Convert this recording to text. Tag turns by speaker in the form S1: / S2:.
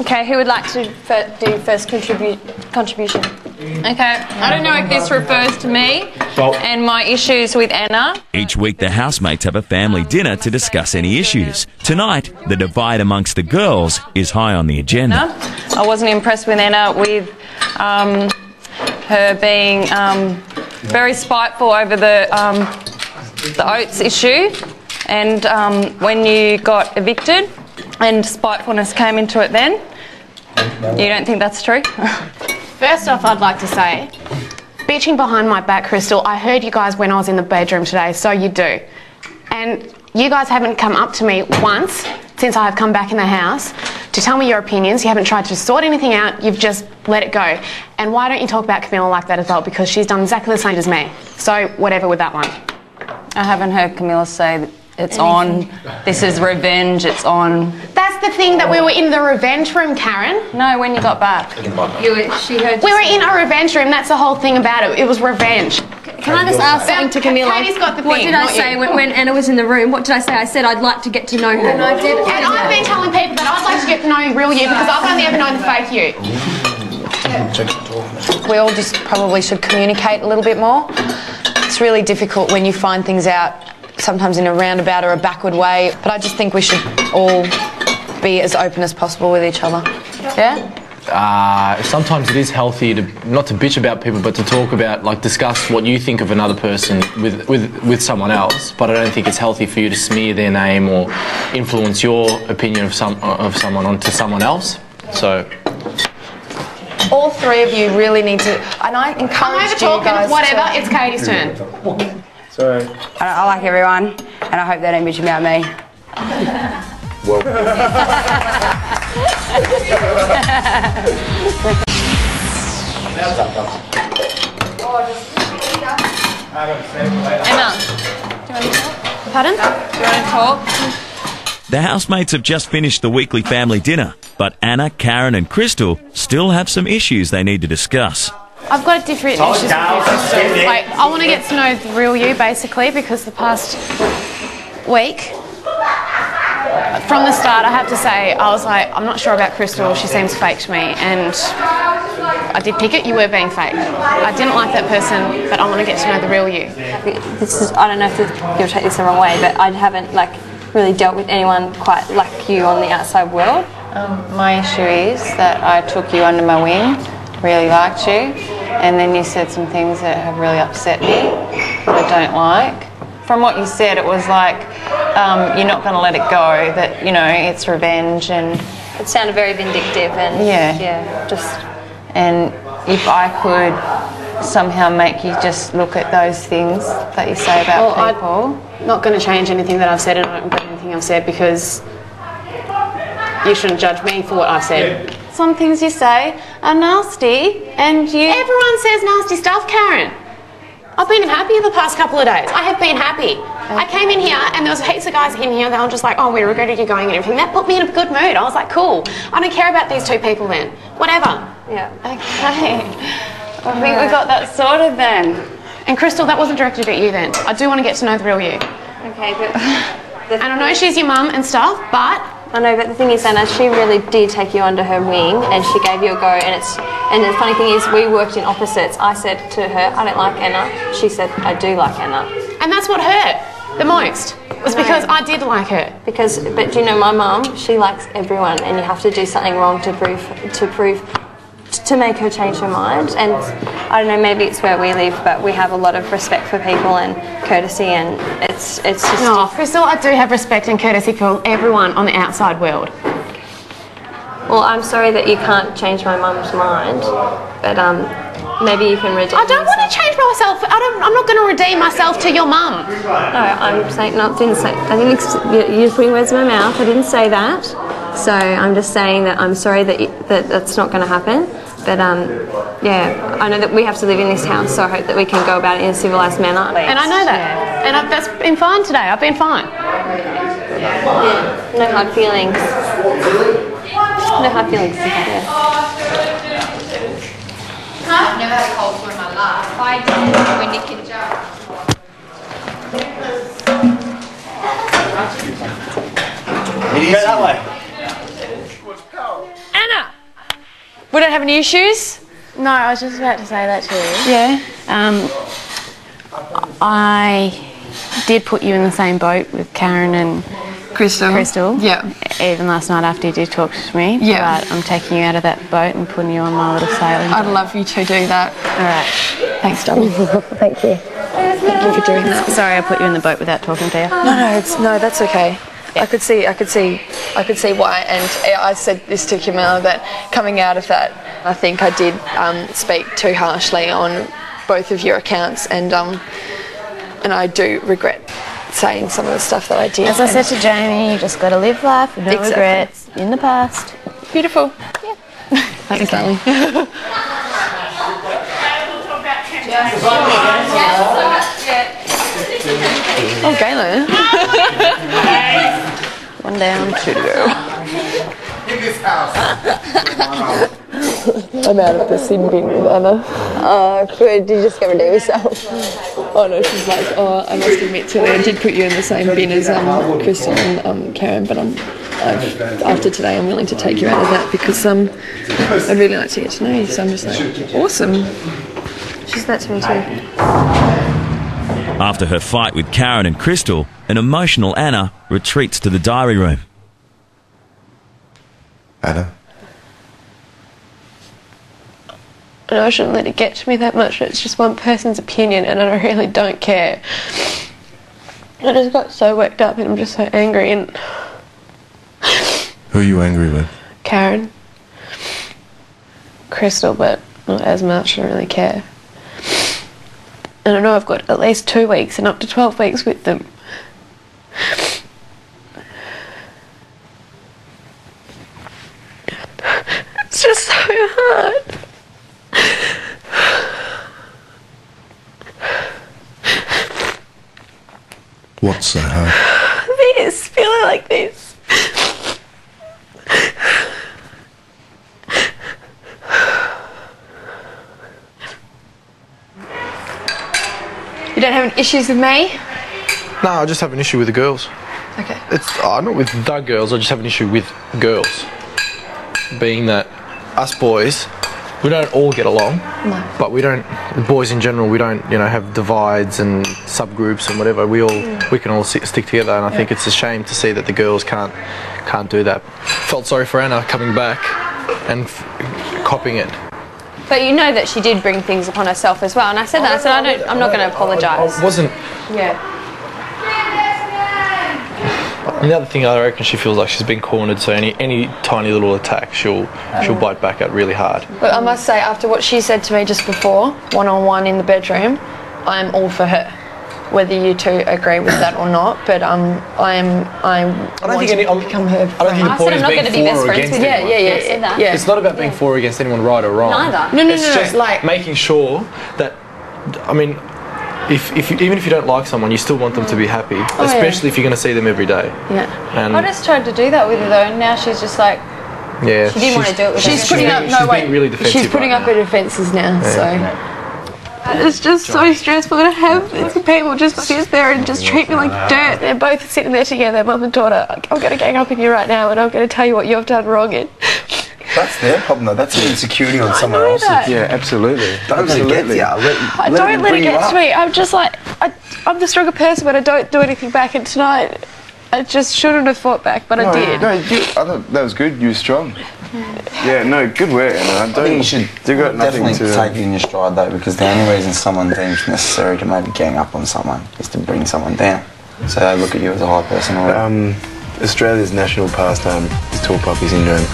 S1: Okay, who would like to do first contribute contribution? Okay, I don't know if this refers to me and my issues with Anna.
S2: Each week, the housemates have a family dinner to discuss any issues. Tonight, the divide amongst the girls is high on the agenda.
S1: I wasn't impressed with Anna with um, her being um, very spiteful over the um, the oats issue, and um, when you got evicted, and spitefulness came into it. Then you don't think that's true?
S3: First off, I'd like to say, bitching behind my back, Krystal, I heard you guys when I was in the bedroom today, so you do. And you guys haven't come up to me once since I have come back in the house to tell me your opinions. You haven't tried to sort anything out, you've just let it go. And why don't you talk about Camilla like that as well? Because she's done exactly the same as me. So, whatever with that one.
S1: I haven't heard Camilla say that it's on. This is revenge. It's on.
S3: That's the thing that we were in the revenge room, Karen.
S1: No, when you got back.
S4: You were, she heard.
S3: We were in a revenge room, that's the whole thing about it. It was revenge.
S4: Can I just ask something to Camilla?
S3: Katie's got the thing.
S4: what did I say when, when Anna was in the room? What did I say? I said I'd like to get to know her. And I did.
S3: And I've been telling people that I'd like to get to know real you because I've only ever known the fake you.
S1: We all just probably should communicate a little bit more. It's really difficult when you find things out, sometimes in a roundabout or a backward way. But I just think we should all be as open as possible with each other. Yeah?
S5: Uh, sometimes it is healthy to not to bitch about people, but to talk about, like, discuss what you think of another person with, with, with someone else. But I don't think it's healthy for you to smear their name or influence your opinion of some of someone onto someone else. So
S1: All three of you really need to, and I
S3: I'm
S1: encourage
S3: over
S1: you guys
S3: talking, whatever,
S1: to-
S3: it's Katie's turn.
S6: Sorry.
S7: I, I like everyone, and I hope they don't bitch about me.
S1: Emma, do you want to talk?
S3: Pardon?
S1: Do you want to talk?
S2: The housemates have just finished the weekly family dinner, but Anna, Karen, and Krystal still have some issues they need to discuss.
S3: I've got a different issues with you, Krystal. Like, I want to get to know the real you, basically, because the past week, from the start, I have to say, I was like, I'm not sure about Krystal. She seems fake to me, and I did pick it. You were being fake. I didn't like that person, but I want to get to know the real you.
S4: This is. I don't know if you'll take this the wrong way, but I haven't like really dealt with anyone quite like you on the outside world.
S1: Um, my issue is that I took you under my wing, really liked you, and then you said some things that have really upset me that I don't like. From what you said, it was like um, you're not going to let it go, that, you know, it's revenge and.
S4: It sounded very vindictive and
S1: Yeah.
S4: yeah, just
S1: And if I could somehow make you just look at those things that you say about
S3: Well,
S1: people.
S3: Not going to change anything that I've said, and I don't regret anything I've said because you shouldn't judge me for what I've said.
S1: Some things you say are nasty, and you.
S3: Everyone says nasty stuff, Karen. I've been happy the past couple of days. I have been happy. I came in here and there was heaps of guys in here. They were just like, "Oh, we regretted you going and everything." That put me in a good mood. I was like, "Cool. I don't care about these two people then. Whatever."
S4: yeah.
S1: Okay. I think we got that sorted then.
S3: And Krystal, that wasn't directed at you then. I do want to get to know the real you.
S4: Okay, but
S3: And I know she's your mum and stuff, but
S4: I know, but the thing is, Anna, she really did take you under her wing, and she gave you a go. And it's and the funny thing is, we worked in opposites. I said to her, I don't like Anna. She said, I do like Anna.
S3: and that's what hurt the most was because I did like her.
S4: Because, but do you know, my mum, she likes everyone, and you have to do something wrong to prove to prove to make her change her mind. And I don't know, maybe it's where we live, but we have a lot of respect for people and courtesy, and it's it's just.
S3: No, Krystal, I do have respect and courtesy for everyone on the outside world.
S4: Well, I'm sorry that you can't change my mum's mind, but um, maybe you can redeem.
S3: I don't want to change myself. I don't. I'm not going to redeem myself to your mum.
S4: No, I'm saying no. Didn't say. I didn't. You're putting words in my mouth. I didn't say that. So I'm just saying that I'm sorry that you, that that's not going to happen. But um, yeah, I know that we have to live in this house, so I hope that we can go about it in a civilized manner.
S3: And I know that. And I've, that's been fine today. I've been fine.
S4: No hard feelings. No hard feelings. Yeah.
S8: I've never had a cold sore in my life. I did when Nick and Joe.
S6: Go that way.
S1: We don't have any issues?
S3: No, I was just about to say that to you.
S1: Yeah.
S3: Um, I did put you in the same boat with Karen and
S1: Krystal.
S3: Krystal.
S1: Yeah.
S3: Even last night after you did talk to me.
S1: Yeah.
S3: But I'm taking you out of that boat and putting you on my little sailing
S1: I'd
S3: boat.
S1: love you to do that.
S3: All right.
S1: Thanks, darling.
S3: Thank you. Thank you for doing that. Sorry, I put you in the boat without talking to you.
S1: No, no, it's, no, that's okay. I could see, I could see, I could see why. And I said this to Camilla that coming out of that, I think I did um, speak too harshly on both of your accounts, and um, and I do regret saying some of the stuff that I did.
S3: As I said to Jamie, you just got to live life with no
S1: Exactly.
S3: regrets in the past.
S1: beautiful. Yeah. Thanks, darling. Oh, Galen.
S3: Down, to.
S1: I'm out of the sin bin with.
S7: Oh, good. Did you just get rid of yourself?
S1: Oh no, she's like, oh, I must admit, Tilli, I did put you in the same bin as um, Krystal and um, Karen, but I'm, I've, after today, I'm willing to take you out of that because um, I'd really like to get to know you. So I'm just like, awesome.
S3: She's that to me too.
S2: After her fight with Karen and Krystal, an emotional Anna retreats to the diary room.
S6: Anna,
S3: I know I shouldn't let it get to me that much. It's just one person's opinion, and I really don't care. I just got so worked up, and I'm just so angry. And
S6: who are you angry with?
S3: Karen, Krystal, but not as much. I don't really care. And I know I've got at least two weeks and up to 12 weeks with them. It's just so hard.
S6: What's so hard?
S3: This, feeling like this.
S1: You don't have any issues with me?
S5: No, I just have an issue with the girls.
S1: Okay.
S5: It's uh, not with the girls. I just have an issue with girls. Being that us boys, we don't all get along.
S1: No.
S5: But we don't. Boys in general, we don't. You know, have divides and subgroups and whatever. We all we can all sit, stick together. And I think it's a shame to see that the girls can't can't do that. Felt sorry for Anna coming back and f- copying it.
S4: But you know that she did bring things upon herself as well. And I said that. I said, I don't, I'm not going to apologise.
S5: I wasn't.
S4: Yeah.
S5: And the other thing, I reckon she feels like she's been cornered. So any any tiny little attack, she'll she'll bite back at really hard.
S1: But I must say, after what she said to me just before, one on one in the bedroom, I'm all for her. Whether you two agree with that or not, but um, I'm I'm.
S5: I don't think any. I'm,
S1: become her.
S5: I don't think the
S4: I said
S5: point
S4: I'm
S5: is
S4: not
S5: being
S4: going to be best
S5: or
S4: friends
S5: against
S4: with you.
S1: Yeah, yeah, yeah,
S4: that.
S1: yeah.
S5: It's not about being for or against anyone, right or wrong.
S4: Neither.
S1: No, no,
S5: it's
S1: no, no,
S5: just
S1: like-
S5: making sure that. I mean, if, if you, even if you don't like someone, you still want them to be happy,
S1: Oh,
S5: especially if you're going to see them every day.
S1: Yeah.
S5: And
S4: I just tried to do that with her though, and now she's just like,
S5: yeah,
S4: she didn't want to do it with
S1: She's
S4: her.
S1: putting
S5: being-
S1: up.
S5: she's
S1: No, wait.
S5: really defensive
S1: she's putting
S5: right
S1: up
S5: now.
S1: her defences now. So.
S3: It's just so stressful to have these people just sit there and just treat me like dirt. They're both sitting there together, mum and daughter. I'm going to gang up on you right now and I'm going to tell you what you've done wrong. And
S9: That's their problem though. That's an insecurity on someone
S3: know
S9: else's.
S3: that.
S10: Yeah, absolutely.
S9: Don't let it get to you. Let, let
S3: don't let it get to me. I'm just like, I, I'm the stronger person, but I don't do anything back. And tonight, I just shouldn't have fought back, but I did.
S10: no, you, I thought that was good. You were strong. Yeah, no, good work. And I
S9: I think you should
S10: You got nothing
S9: definitely
S10: to.
S9: take it in your stride though, because the only reason someone deems necessary to maybe gang up on someone is to bring someone down. So they look at you as a high person or
S10: Um, Australia's national pastime is tall poppy syndrome.